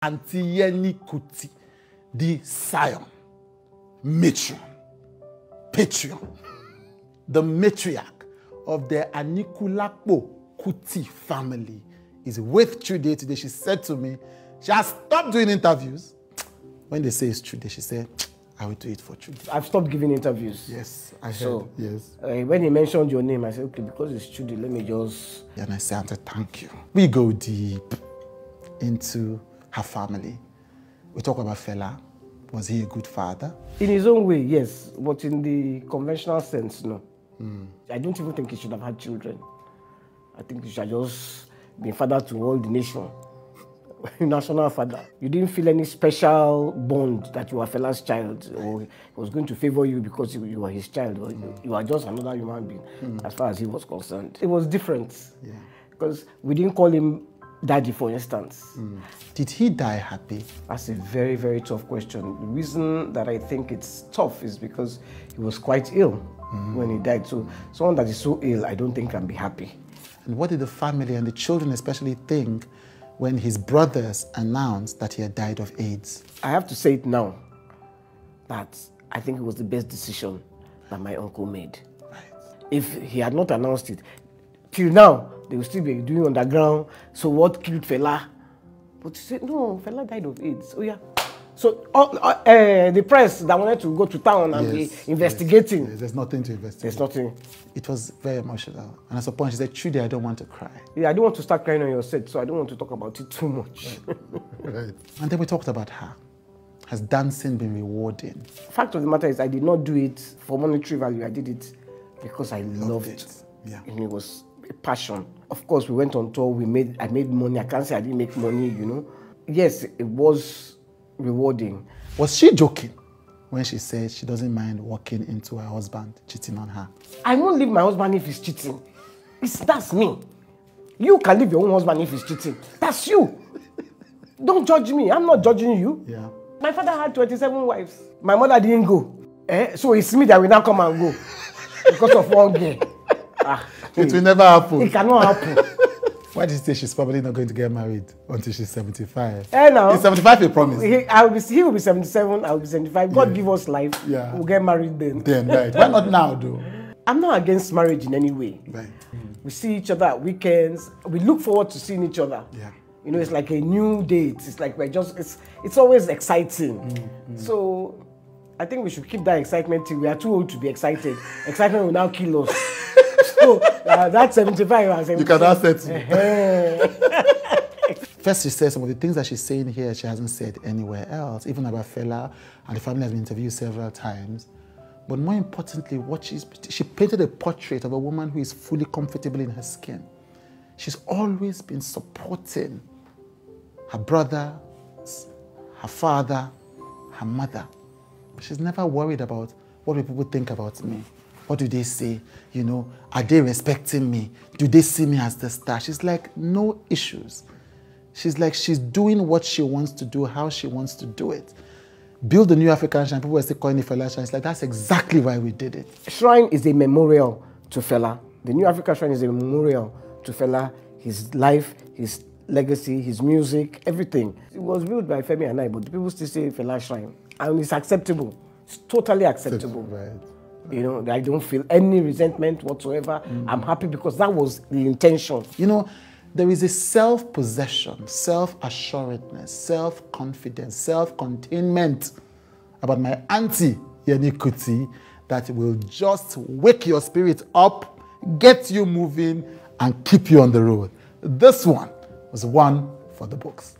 Kuti, the scion, matron, patrion, the matriarch of the Anikulapo Kuti family is with Trude today. She said to me, she has stopped doing interviews. When they say it's Trude, she said, I will do it for Trude. I've stopped giving interviews. Yes, I heard. So, yes. Uh, when he mentioned your name, I said, okay, because it's Trudy, let me just. And I said, thank you. We go deep into her family. We talk about Fela. Was he a good father? In his own way, yes, but in the conventional sense, no. I don't even think he should have had children. I think he should have just been father to all the nation. National father. You didn't feel any special bond that you were Fela's child or he was going to favor you because you, you were his child or you, you were just another human being hmm. as far as he was concerned. It was different. Yeah. Because we didn't call him daddy, for instance. Mm. Did he die happy? That's a very, very tough question. The reason that I think it's tough is because he was quite ill mm. when he died. So someone that is so ill, I don't think can be happy. And what did the family and the children especially think when his brothers announced that he had died of AIDS? I have to say it now that I think it was the best decision that my uncle made. If he had not announced it, till now, they will still be doing underground. So what killed Fela? But he said, no, Fela died of AIDS. Oh, yeah. So uh, uh, uh, the press that wanted to go to town and Yes, be investigating, yes, there's nothing to investigate. there's nothing. It was very emotional. And at some point, she said, Chude, I don't want to cry. Yeah, I don't want to start crying on your set, so I don't want to talk about it too much. Right. And then we talked about her. Has dancing been rewarding? Fact of the matter is, I did not do it for monetary value. I did it because I loved, it. it. Yeah. And it was a passion. Of course, we went on tour. We made. I made money. I can't say I didn't make money. You know. Yes, it was rewarding. Was she joking when she said she doesn't mind walking into her husband cheating on her? I won't leave my husband if he's cheating. It's, that's me. You can leave your own husband if he's cheating. That's you. Don't judge me. I'm not judging you. Yeah. My father had 27 wives. My mother didn't go. Eh? So it's me that will now come and go because of one girl. Ah, It will never happen. it cannot happen. Why did you say she's probably not going to get married until she's 75? Eh, now. Is 75 a promise? He, I will be, he will be 77, I will be 75. God Yeah. give us life. Yeah. We'll get married then. Then, right. Why not now, though? I'm not against marriage in any way. Right. We see each other at weekends. We look forward to seeing each other. Yeah. You know, it's like a new date. It's like we're just, it's, it's always exciting. Mm, So I think we should keep that excitement till we are too old to be excited. excitement will now kill us. so uh, that's 75 and 76. You can now settle. Eh. First, she says some of the things that she's saying here, she hasn't said anywhere else, even about Fela, and the family has been interviewed several times. But more importantly, what she's, she painted a portrait of a woman who is fully comfortable in her skin. She's always been supporting her brother, her father, her mother. She's never worried about what will people think about me. What do they say? You know, are they respecting me? Do they see me as the star? She's like, no issues. She's like, she's doing what she wants to do, how she wants to do it. Build a new African shrine. People were still calling it Fela Shrine. It's like, that's exactly why we did it. Shrine is a memorial to Fela. The New African Shrine is a memorial to Fela, his life, his legacy, his music, everything. It was built by Femi and I, but people still say Fela Shrine. And it's acceptable. It's totally acceptable. Right. You know, I don't feel any resentment whatsoever. Mm. I'm happy because that was the intention. You know, there is a self possession, self assuredness, self confidence, self containment about my auntie, Yeni Kuti, that will just wake your spirit up, get you moving, and keep you on the road. This one was one for the books.